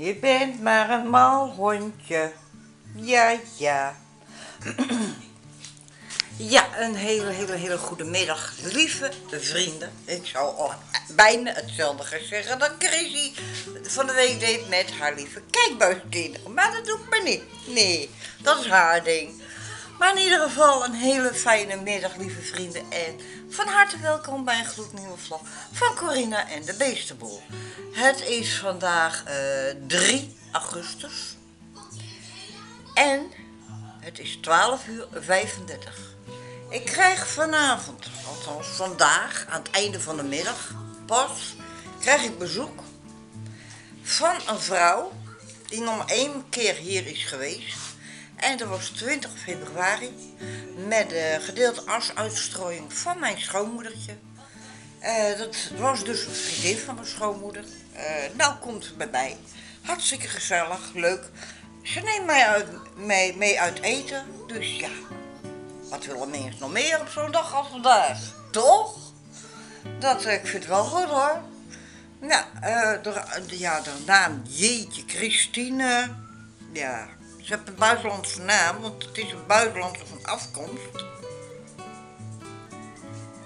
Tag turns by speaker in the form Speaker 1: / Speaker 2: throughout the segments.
Speaker 1: Je bent maar een mal hondje. Ja, ja. Ja, een hele, hele, hele goede middag, lieve vrienden. Ik zou al bijna hetzelfde zeggen dat Chrissy van de week deed met haar lieve kijkbuiskinderen. Maar dat doe ik maar niet. Nee, dat is haar ding. Maar in ieder geval een hele fijne middag, lieve vrienden. En van harte welkom bij een gloednieuwe vlog van Corinna en de Beestenboel. Het is vandaag eh 3 augustus. En het is 12 uur 35. Ik krijg vanavond, althans vandaag, aan het einde van de middag, pas, krijg ik bezoek van een vrouw die nog één keer hier is geweest. En dat was 20 februari met de gedeelte asuitstrooiing van mijn schoonmoedertje. Eh, dat was dus een vriendin van mijn schoonmoeder. Eh, nou komt ze bij mij. Hartstikke gezellig, leuk. Ze neemt mij mee, mee uit eten, dus ja. Wat willen mensen nog meer op zo'n dag als vandaag? Toch? Dat, eh, ik vind het wel goed hoor. Nou, de- ja, de naam Jeetje Christine. Ja, ze heeft een buitenlandse naam, want het is een buitenlandse van afkomst.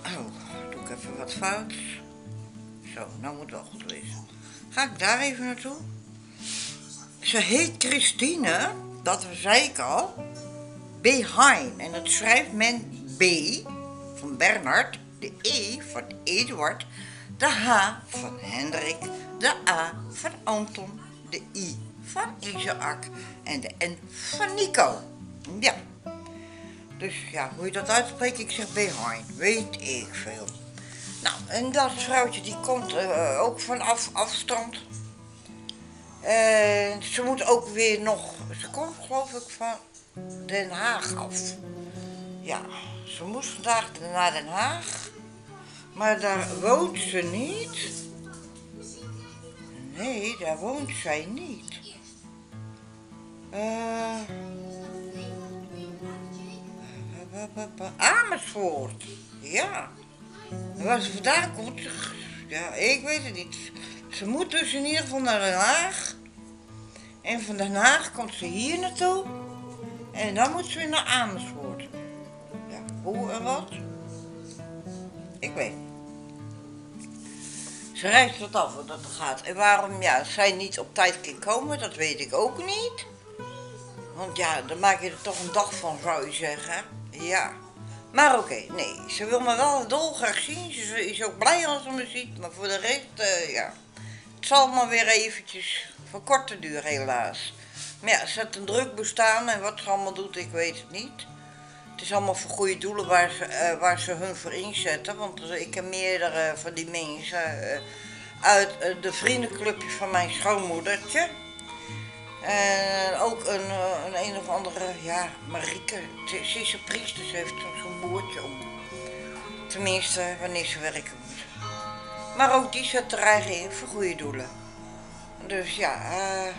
Speaker 1: Oh, doe ik even wat fout. Zo, nou moet het wel goed wezen. Ga ik daar even naartoe? Ze heet Christine, dat zei ik al. Behind. En dat schrijft men B van Bernard, de E van Eduard, de H van Hendrik, de A van Anton, de I van Isaac en de van Nico. Ja. Dus ja, hoe je dat uitspreekt, ik zeg behind, weet ik veel. Nou, en dat vrouwtje die komt eh, ook vanaf afstand. En ze moet ook weer nog, ze komt geloof ik van Den Haag af. Ja, ze moest vandaag naar Den Haag, maar daar woont ze niet. Nee, daar woont zij niet. Eh. Amersfoort, ja. Waar ze vandaan komt, ja, ik weet het niet. Ze moet dus in ieder geval naar Den Haag. En van Den Haag komt ze hier naartoe. En dan moet ze weer naar Amersfoort. Ja, hoe en wat? Ik weet niet. Ze reist wat af hoe dat gaat. En waarom ja, zij niet op tijd kan komen, dat weet ik ook niet. Want ja, dan maak je er toch een dag van, zou je zeggen. Ja. Maar oké, nee, ze wil me wel dolgraag zien. Ze is ook blij als ze me ziet. Maar voor de rest, eh, ja. Het zal maar weer eventjes van korte duur, helaas. Maar ja, ze heeft een druk bestaan en wat ze allemaal doet, ik weet het niet. Het is allemaal voor goede doelen waar ze, eh, waar ze hun voor inzetten. Want ik heb meerdere van die mensen eh, uit de vriendenclubje van mijn schoonmoedertje. En ook een, eh, een een of andere, ja, Marieke. Ze, is een ze heeft zo- zo'n boordje om. Tenminste, wanneer ze werken moet. Maar ook die zet er eigen in voor goede doelen. Dus ja, eh.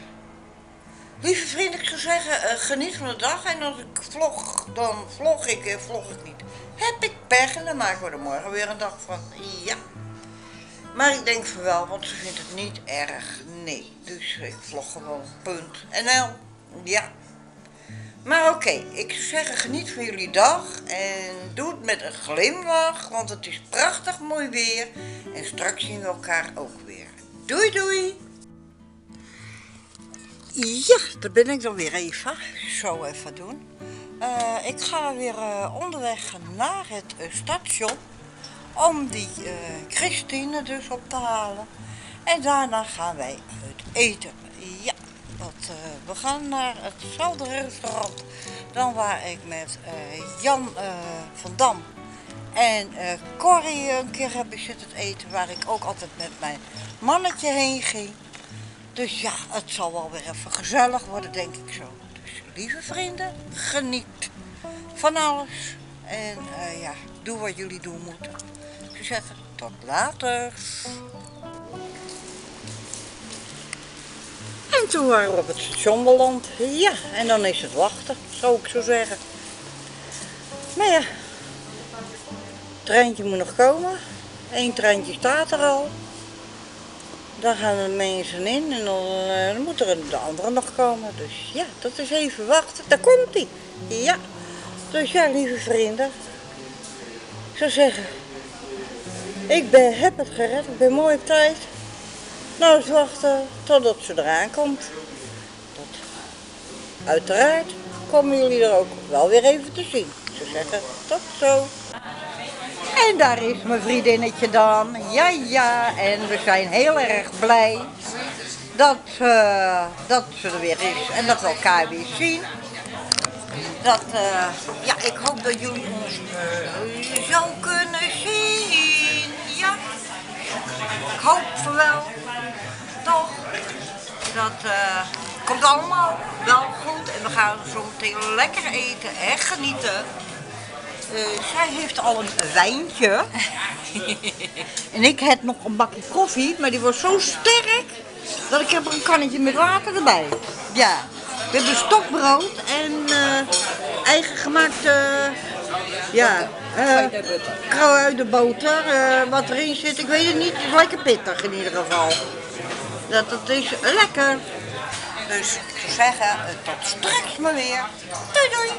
Speaker 1: Lieve vrienden, ik zou zeggen, eh, geniet van de dag. En als ik vlog, dan vlog ik en vlog ik niet. Heb ik pech en dan maken we er morgen weer een dag van. Ja. Maar ik denk van wel, want ze vindt het niet erg. Nee. Dus ik vlog gewoon. Punt. NL. Ja. Maar oké, ik zeggen, geniet van jullie dag. En doe het met een glimlach, want het is prachtig mooi weer. En straks zien we elkaar ook weer. Doei doei! Ja, daar ben ik dan weer even. Zo even doen. Eh, ik ga weer eh, onderweg naar het eh, station om die eh, Christine dus op te halen. En daarna gaan wij uit eten. Ja, eh, we gaan naar hetzelfde restaurant dan waar ik met eh, Jan van Dam en Corrie een keer heb ik zitten eten, waar ik ook altijd met mijn mannetje heen ging. Dus ja, het zal wel weer even gezellig worden, denk ik zo. Dus lieve vrienden, geniet van alles. En ja, doe wat jullie doen moeten. Zeggen, tot later. En toen waren we op het station. Ja, en dan is het wachten, zou ik zo zeggen. Maar ja, het treintje moet nog komen. Eén treintje staat er al. Daar gaan de mensen in en dan, eh, moet er de andere nog komen. Dus ja, dat is even wachten. Daar komt hij. Ja. Dus ja, lieve vrienden. Ik zou zeggen, ik ben, heb het gered. Ik ben mooi op tijd. Nou, eens wachten totdat ze eraan komt. Dat, uiteraard komen jullie er ook wel weer even te zien. Zou zeggen, tot zo. En daar is mijn vriendinnetje dan. Ja, ja. En we zijn heel erg blij dat, eh, dat ze er weer is en dat we elkaar weer zien. Dat, eh, ja, ik hoop dat jullie ons uh, zo kunnen hoop van wel. Toch? Dat komt allemaal wel goed en we gaan zo meteen lekker eten en genieten. Uh, zij heeft al een wijntje. en ik heb nog een bakje koffie, maar die was zo sterk dat ik heb er een kannetje met water erbij. Ja, we hebben stokbrood en uh, eigen gemaakte, ja, uh, boter. Uh, wat erin zit, ik weet het niet. Het is lekker pittig in ieder geval. Dat, dat is lekker. Dus ik zou zeggen, tot straks maar weer. Doei doei.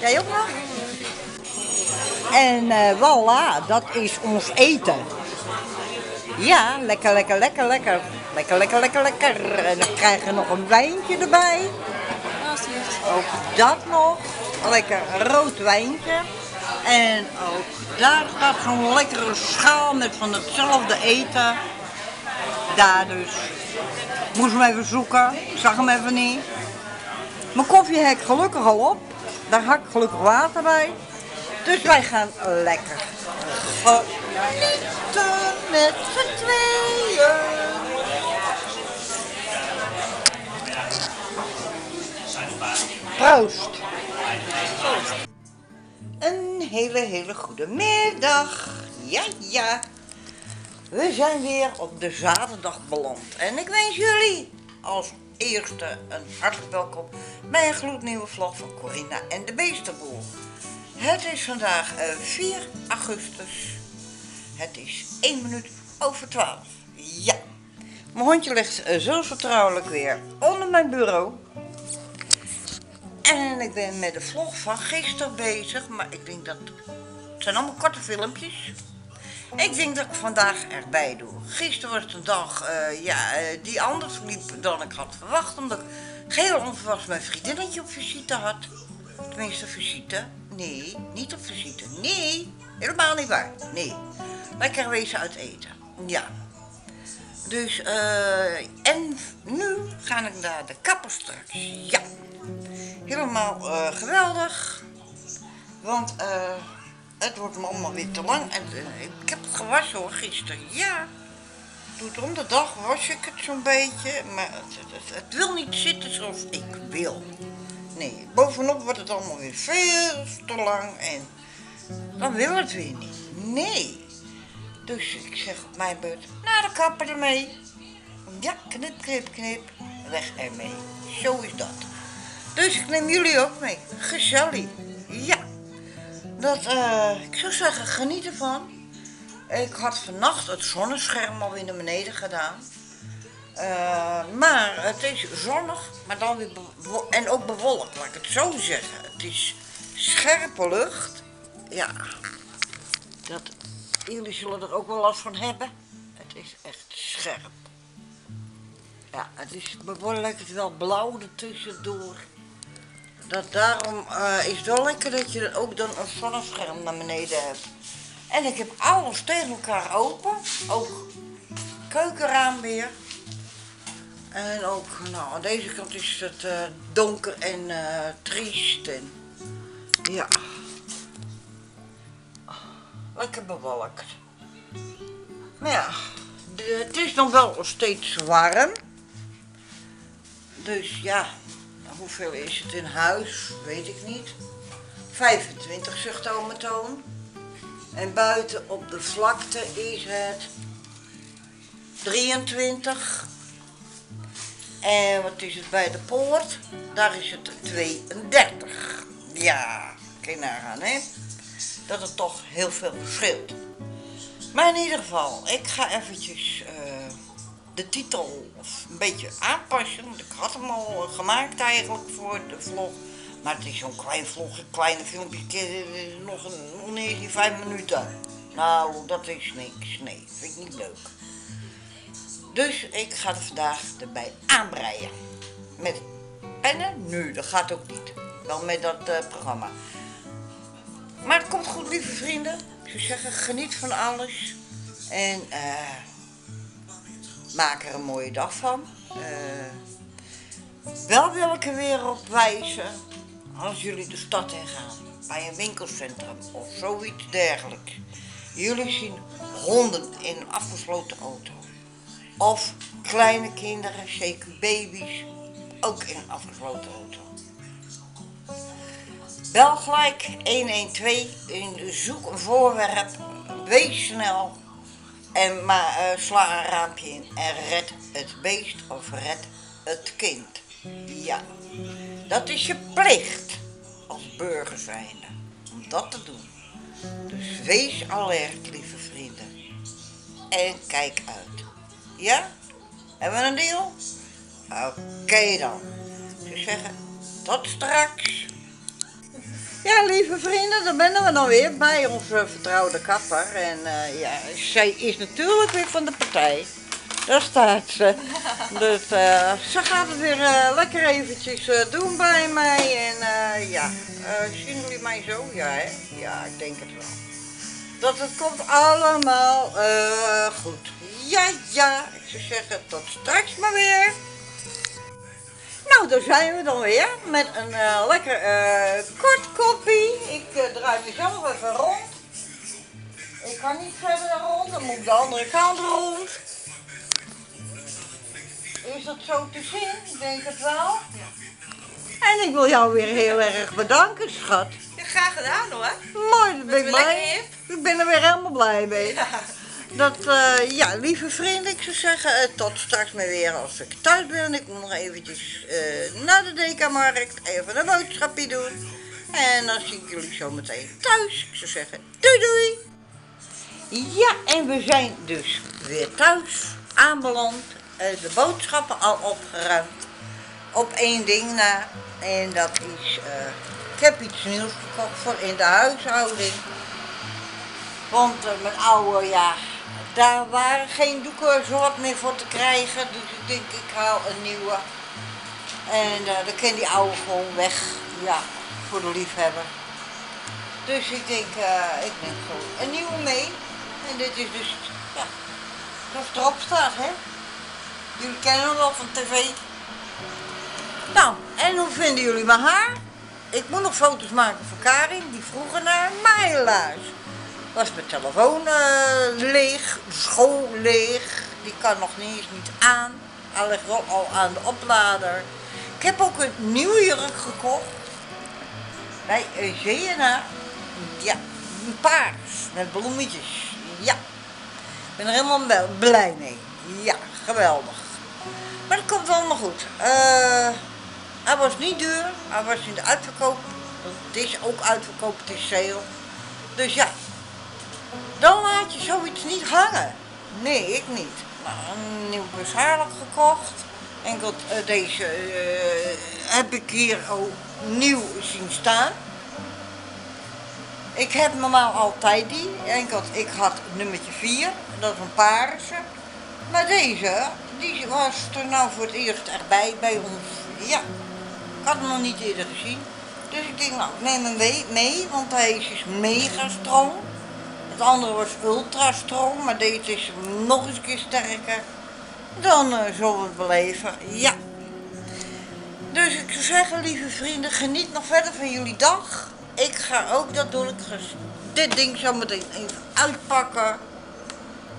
Speaker 1: Jij ook nog? En uh, voilà, dat is ons eten. Ja, lekker, lekker, lekker, lekker. Lekker, lekker, lekker, lekker. En dan krijgen we nog een wijntje erbij. Ook dat nog. Lekker rood wijntje. En ook daar staat zo'n lekkere schaal met van hetzelfde eten. Daar dus. Moest hem even zoeken. Ik zag hem even niet. Mijn koffie heb ik gelukkig al op. Daar hak ik gelukkig water bij. Dus wij gaan lekker genieten met z'n tweeën. Proost. Een hele, hele goede middag. Ja, ja. We zijn weer op de zaterdag beland. En ik wens jullie als eerste een hartelijk welkom bij een gloednieuwe vlog van Corina en de Beestenboel. Het is vandaag 4 eh, augustus. Het is 1 minuut over 12. Ja, mijn hondje ligt eh, zo vertrouwelijk weer onder mijn bureau. En ik ben met de vlog van gisteren bezig, maar ik denk dat het zijn allemaal korte filmpjes. Ik denk dat ik vandaag erbij doe. Gisteren was een dag uh, ja, uh, die anders liep dan ik had verwacht. Omdat ik geheel onverwachts mijn vriendinnetje op visite had. Tenminste, visite. Nee, niet op visite. Nee, helemaal niet waar. Nee. Lekker wezen uit eten. Ja. Dus, uh, en nu ga ik naar de kapper straks. Ja. Helemaal geweldig. Want, eh het wordt me allemaal weer te lang. En, uh, ik heb het gewassen hoor, gisteren. Ja. Doet om de dag was ik het zo'n beetje. Maar het, wil niet zitten zoals ik wil. Nee, bovenop wordt het allemaal weer veel te lang. En dan wil het weer niet. Nee. Dus ik zeg op mijn beurt, naar de kapper ermee. Ja, knip, knip, knip. Weg ermee. Zo is dat. Dus ik neem jullie ook mee. Gezellig. Ja dat, uh, ik zou zeggen, geniet ervan. Ik had vannacht het zonnescherm alweer naar beneden gedaan. Uh, maar het is zonnig, maar dan weer en ook bewolkt, laat ik het zo zeggen. Het is scherpe lucht. Ja, dat, jullie zullen er ook wel last van hebben. Het is echt scherp. Ja, het is behoorlijk het wel blauw ertussendoor. Dat daarom uh, is het wel lekker dat je ook dan een zonnescherm naar beneden hebt. En ik heb alles tegen elkaar open. Ook keukenraam weer. En ook, nou, aan deze kant is het uh, donker en uh, triest. En, ja. Lekker bewolkt. Maar ja, het is nog wel steeds warm. Dus ja, hoeveel is het in huis? Weet ik niet. 25 zegt oma Toon. En buiten op de vlakte is het 23. En wat is het bij de poort? Daar is het 32. Ja, kun je nagaan hè. Dat het toch heel veel verschilt. Maar in ieder geval, ik ga eventjes eh, de titel een beetje aanpassen. Ik had hem al gemaakt eigenlijk voor de vlog. Maar het is zo'n klein vlog, een kleine filmpje, eh, nog, een, nog vijf minuten. Nou, dat is niks. Nee, vind ik niet leuk. Dus ik ga er vandaag erbij aanbreien. Met pennen? Nu, dat gaat ook niet. Wel met dat eh, programma. Maar het komt goed, lieve vrienden. Ik zou zeggen, geniet van alles. En eh, maak er een mooie dag van. Eh, wel wil ik er weer op wijzen als jullie de stad in gaan. Bij een winkelcentrum of zoiets dergelijks. Jullie zien honden in een afgesloten auto. Of kleine kinderen, zeker baby's, ook in een afgesloten auto. Bel gelijk 112 en zoek een voorwerp. Wees snel en maar, uh, sla een raampje in en red het beest of red het kind. Ja, dat is je plicht als burger zijnde om dat te doen. Dus wees alert, lieve vrienden. En kijk uit. Ja? Hebben we een deal? Oké dan. Ik zeggen, tot straks. Ja, lieve vrienden, dan ben we dan weer bij onze vertrouwde kapper. En uh, ja, zij is natuurlijk weer van de partij. Daar staat ze. Dus uh, ze gaat het weer uh, lekker eventjes doen bij mij. En ja, zien jullie mij zo? Ja, hè? Ja, ik denk het wel. Dat het komt allemaal goed. Ja, ja, ik zou zeggen tot straks maar weer. Nou, daar zijn we dan weer met een uh, lekker uh, kort koppie. Ik uh, draai mezelf even rond. Ik kan niet verder rond, dan moet ik de andere kant rond. Is dat zo te zien? Ik denk het wel. Ja. En ik wil jou weer heel erg bedanken, schat.
Speaker 2: Ja, graag gedaan hoor.
Speaker 1: Mooi, dat ben ik blij. Ik ben er weer helemaal blij mee. Ja. Dat, uh, ja, lieve vrienden, ik zou zeggen, uh, tot straks maar weer als ik thuis ben. Ik moet nog eventjes uh, naar de Dekamarkt, even een boodschapje doen. En dan zie ik jullie zo meteen thuis. Ik zou zeggen, doei doei! Ja, en we zijn dus weer thuis aanbeland. de boodschappen al opgeruimd. Op één ding na. En dat is, ik heb iets nieuws gekocht voor in de huishouding. Want mijn oude, ja, daar waren geen doekensoort meer voor te krijgen. Dus ik denk, ik haal een nieuwe. En uh, dan kan die oude gewoon weg. Ja, voor de liefhebber. Dus ik denk, uh, ik neem gewoon een nieuwe mee. En dit is dus, ja, zoals het erop staat, hè. Jullie kennen hem wel van tv. Nou, en hoe vinden jullie mijn haar? Ik moet nog foto's maken voor Karin, die vroeger naar mij was mijn telefoon uh, leeg, school leeg. Die kan nog niet eens niet aan. Hij ligt al aan de oplader. Ik heb ook een nieuwe jurk gekocht. Bij Zeena. Ja, een paars met bloemetjes. Ja. Ik ben er helemaal blij mee. Ja, geweldig. Maar dat komt allemaal goed. Uh, hij was niet duur. Hij was in de uitverkoop. Het is ook uitverkoop, het is sale. Dus ja, dan laat je zoiets niet hangen. Nee, ik niet. Nou, een nieuw beschaarlijk gekocht. Enkel uh, deze uh, heb ik hier al nieuw zien staan. Ik heb normaal altijd die. Enkel, ik had nummertje 4, dat is een paarse. Maar deze, die was er nou voor het eerst erbij bij ons. Ja, ik had hem nog niet eerder gezien. Dus ik denk, nou, neem hem mee, mee want hij is mega strong. Het andere was ultra strong, maar deze is nog eens een keer sterker. Dan uh, zullen we het beleven. Ja. Dus ik zou zeggen, lieve vrienden, geniet nog verder van jullie dag. Ik ga ook dat doen. Ik ga dit ding zo meteen even uitpakken.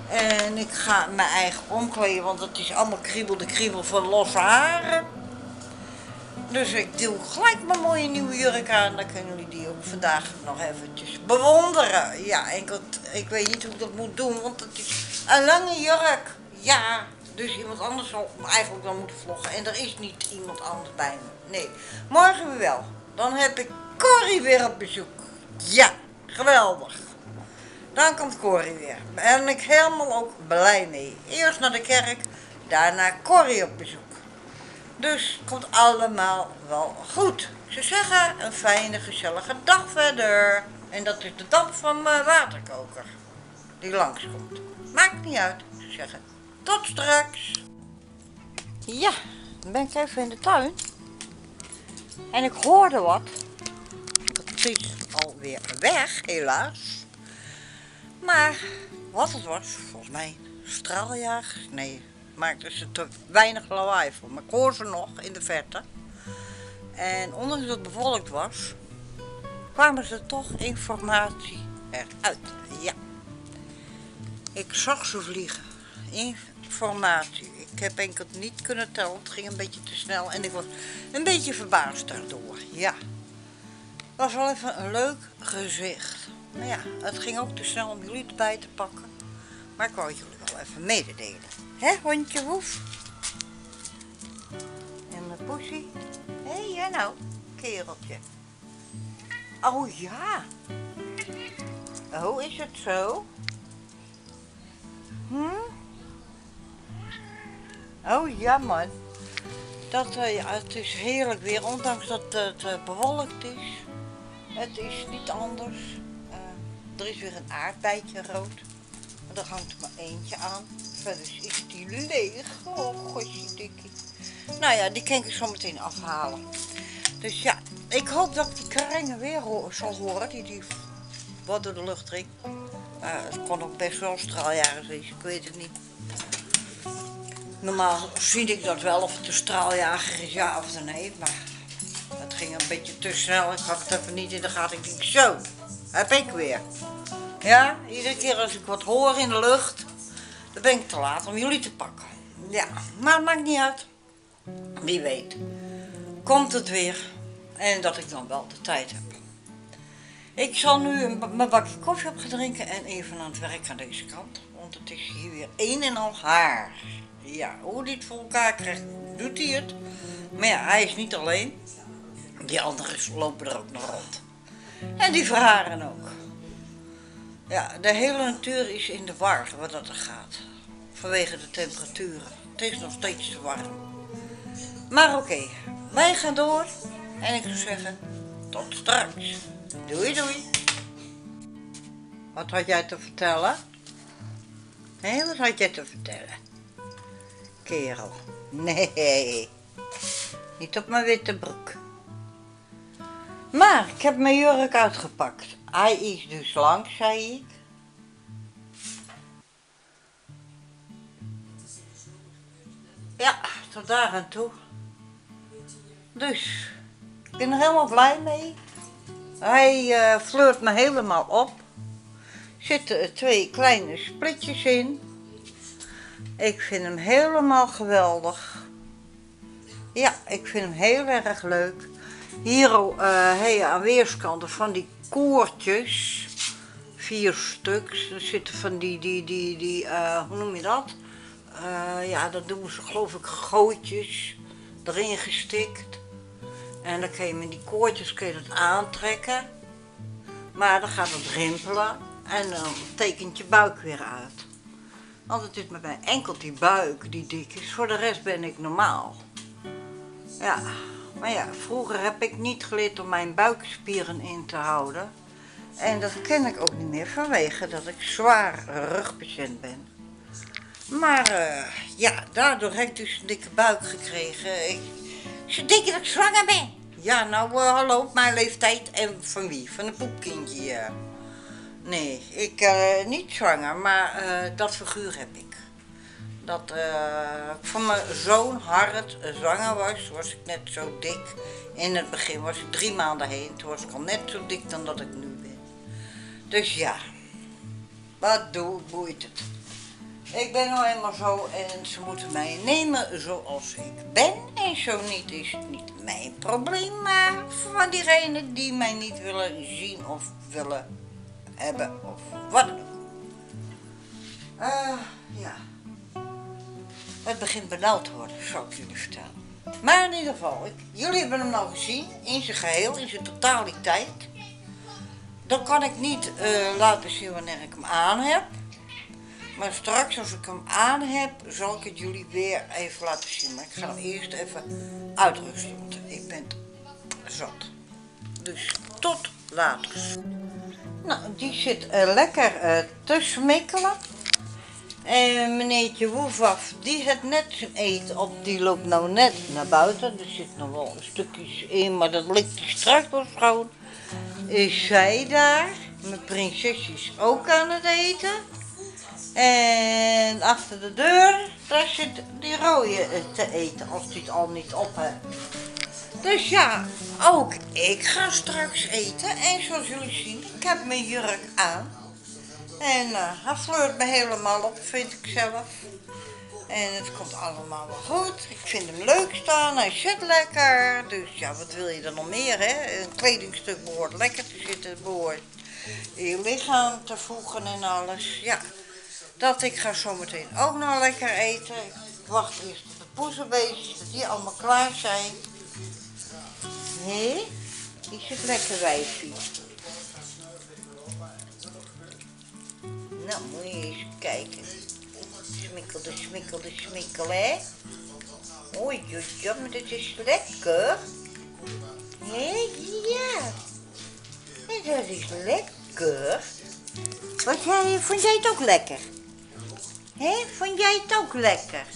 Speaker 1: En ik ga mijn eigen omkleden, want het is allemaal kriebel de kriebel van losse haren. Dus ik doe gelijk mijn mooie nieuwe jurk aan. Dan kunnen jullie die ook vandaag nog eventjes bewonderen. Ja, enkel, ik weet niet hoe ik dat moet doen, want het is een lange jurk. Ja, dus iemand anders zal eigenlijk dan moeten vloggen. En er is niet iemand anders bij me. Nee, morgen wel. Dan heb ik Corrie weer op bezoek. Ja, geweldig. Dan komt Corrie weer. Ben ik helemaal ook blij mee. Eerst naar de kerk, daarna Corrie op bezoek. Dus het komt allemaal wel goed. Ze zeggen een fijne, gezellige dag verder. En dat is de damp van mijn waterkoker die langskomt. Maakt niet uit. Ze zeggen tot straks. Ja, dan ben ik even in de tuin. En ik hoorde wat. Het is alweer weg, helaas. Maar wat het was, volgens mij straaljagers. Nee, maakte ze te weinig lawaai voor. Maar ik hoor ze nog in de verte. En ondanks dat het bevolkt was, kwamen ze toch informatie eruit. Ja. Ik zag ze vliegen. Informatie. Ik heb enkel niet kunnen tellen. Het ging een beetje te snel en ik was een beetje verbaasd daardoor. Ja. Het was wel even een leuk gezicht. Maar ja, het ging ook te snel om jullie erbij te pakken. Maar ik wou jullie even mededelen. Hé, hondje woef? En mijn poesie? Hé, hey, ja nou, kereltje. Oh ja. Oh, is het zo? Hm? Oh ja man. Dat, uh, het is heerlijk weer, ondanks dat het uh, bewolkt is. Het is niet anders. Uh, er is weer een aardbeidje rood. Er hangt maar eentje aan. Verder is die leeg. Oh, gosje dikkie. Nou ja, die kan ik zo meteen afhalen. Dus ja, ik hoop dat ik die kringen weer ho zal horen. Die, die wat door de lucht ging. Het kon ook best wel straaljager zijn, ik weet het niet. Normaal zie ik dat wel of het een straaljager is, ja of nee. Maar het ging een beetje te snel. Ik had het even niet in de gaten. Ik denk, zo, heb ik weer. Ja, iedere keer als ik wat hoor in de lucht, dan ben ik te laat om jullie te pakken. Ja, maar het maakt niet uit. Wie weet. Komt het weer. En dat ik dan wel de tijd heb. Ik zal nu een, mijn bakje koffie op gaan en even aan het werk aan deze kant. Want het is hier weer een en al haar. Ja, hoe hij het voor elkaar krijgt, doet hij het. Maar ja, hij is niet alleen. Die anderen lopen er ook nog rond. En die verharen ook. Ja, de hele natuur is in de war wat dat er gaat. Vanwege de temperaturen. Het is nog steeds te warm. Maar oké, wij gaan door. En ik zou zeggen, tot straks. Doei doei. Wat had jij te vertellen? Hé, wat had jij te vertellen? Kerel. Nee. Niet op mijn witte broek. Maar ik heb mijn jurk uitgepakt. Hij is dus lang, zei ik. Ja, tot daar aan toe. Dus, ik ben er helemaal blij mee. Hij uh, flirt me helemaal op. Zitten twee kleine splitjes in. Ik vind hem helemaal geweldig. Ja, ik vind hem heel erg leuk. Hier uh, hey, aan weerskanten van die koortjes. Vier stuks. Er zitten van die, die, die, die uh, hoe noem je dat? Uh, ja, dat doen ze geloof ik gootjes erin gestikt. En dan kun je met die koordjes kun je aantrekken. Maar dan gaat het rimpelen en dan tekent je buik weer uit. Want het is met mij enkel die buik die dik is. Voor de rest ben ik normaal. Ja, maar ja, vroeger heb ik niet geleerd om mijn buikspieren in te houden. En dat ken ik ook niet meer vanwege dat ik zwaar rugpatiënt ben. Maar uh, ja, daardoor heb ik dus een dikke buik gekregen. Ik, ze denken dat ik zwanger ben. Ja, nou uh, hallo, op mijn leeftijd. En van wie? Van een poepkindje. Nee, ik uh, niet zwanger, maar dat figuur heb ik. Dat ik van mijn zoon Harrit zwanger was, was ik net zo dik. In het begin was ik drie maanden heen. Toen was ik al net zo dik dan dat ik nu ben. Dus ja, wat doe, boeit het. Ik ben nou eenmaal zo en ze moeten mij nemen zoals ik ben. En zo niet is het niet mijn probleem, maar van diegenen die mij niet willen zien of willen hebben of wat dan. Uh, ja. Het begint benauwd te worden, zou ik jullie vertellen. Maar in ieder geval, jullie hebben hem nou gezien, in zijn geheel, in zijn totaliteit. dan kan ik niet eh, laten zien wanneer ik hem aan heb. Maar straks als ik hem aan heb, zal ik het jullie weer even laten zien. Maar ik ga eerst even uitrusten, want ik ben zat. Dus tot later. Nou, die zit uh, lekker uh, te smikkelen. En meneertje Woefaf, die het net zijn eten op, die loopt nou net naar buiten. Er zit nog wel stukjes in, maar dat ligt straks wel schoon. Is zij daar, mijn prinsesjes ook aan het eten. En achter de deur, daar zit die rode te eten, als hij het al niet op heeft. Dus ja, ook ik ga straks eten. En zoals jullie zien, ik heb mijn jurk aan. En uh, hij flirt me helemaal op, vind ik zelf. En het komt allemaal wel goed. Ik vind hem leuk staan, hij zit lekker. Dus ja, wat wil je er nog meer, hè? Een kledingstuk behoort lekker te zitten, behoort je lichaam te voegen en alles. Ja, dat ik ga zometeen ook nog lekker eten. Ik wacht eerst op de poezenbeestjes, dat die allemaal klaar zijn. Hé, die zit lekker wijfie. Nou, moet je eens kijken. Smikkelde, smikkelde, smikkel, hè? Oei, oei, maar dat is lekker. Hé, ja. Dat is lekker. Wat jij, vond jij het ook lekker? Hé, vond jij het ook lekker?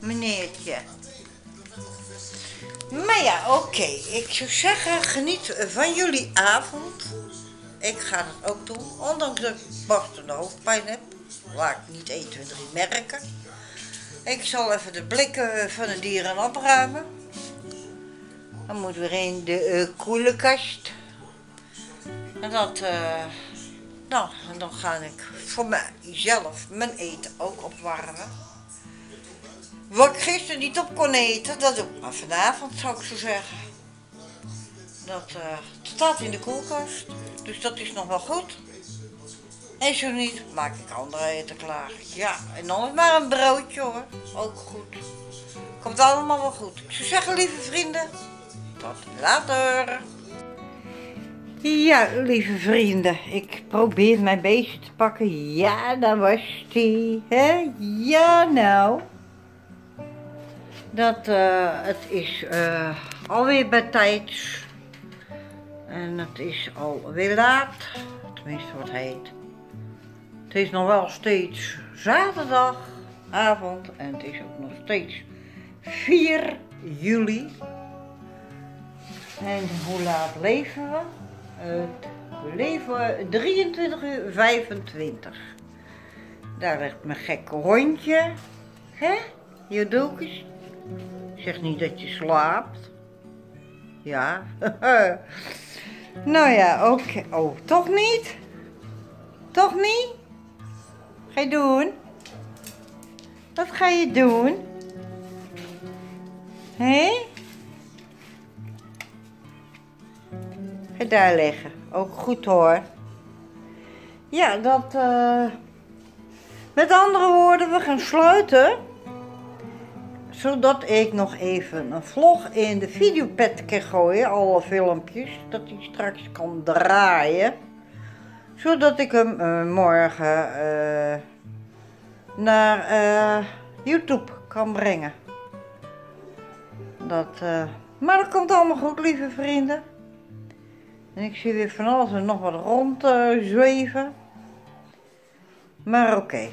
Speaker 1: Meneertje. Maar ja, oké. Ik zou zeggen, geniet van jullie avond. Ik ga het ook doen, ondanks dat ik barstende hoofdpijn heb. Waar ik niet 1, 2, 3 merken. Ik zal even de blikken van de dieren opruimen. Dan moet weer in de uh, koelenkast. En dat, uh, nou, en dan ga ik voor mijzelf mijn eten ook opwarmen. Wat ik gisteren niet op kon eten, dat doe ik maar vanavond, zou ik zo zeggen. Dat uh, staat in de koelkast, dus dat is nog wel goed. En zo niet, maak ik andere eten klaar. Ja, en dan maar een broodje hoor, ook goed. Komt allemaal wel goed. Ik zou zeggen, lieve vrienden, tot later. Ja, lieve vrienden, ik probeer mijn beestje te pakken. Ja, daar was die. Hè? Ja, nou dat uh, het is uh, alweer bij tijd. En het is alweer laat. Tenminste wat heet. Het is nog wel steeds zaterdagavond. En het is ook nog steeds 4 juli. En hoe laat leven we? We leven 23 uur 25. Daar ligt mijn gekke hondje. Hè? Je doekjes. Zeg niet dat je slaapt. Ja. nou ja, oké. Oh, toch niet? Toch niet? Ga je doen? Wat ga je doen? Hé? Ga daar liggen. Ook goed hoor. Ja, dat... Uh... Met andere woorden, we gaan sluiten zodat ik nog even een vlog in de videopad kan gooien, alle filmpjes, dat die straks kan draaien. Zodat ik hem uh, morgen uh, naar uh, YouTube kan brengen. Dat, maar dat komt allemaal goed, lieve vrienden. En ik zie weer van alles en nog wat rond zweven. Maar oké,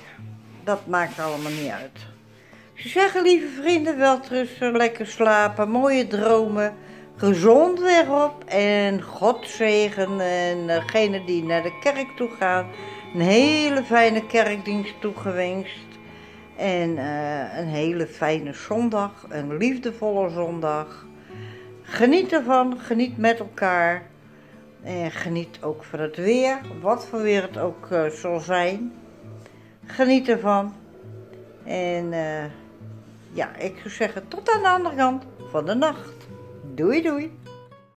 Speaker 1: dat maakt allemaal niet uit. Ze zeggen, lieve vrienden, wel rusten, lekker slapen, mooie dromen, gezond weer op en God zegen en degene die naar de kerk toe gaan, een hele fijne kerkdienst toegewenst. En uh, een hele fijne zondag, een liefdevolle zondag. Geniet ervan, geniet met elkaar. En geniet ook van het weer, wat voor weer het ook uh, zal zijn. Geniet ervan. En ja, ik zou zeggen tot aan de andere kant van de nacht. Doei doei.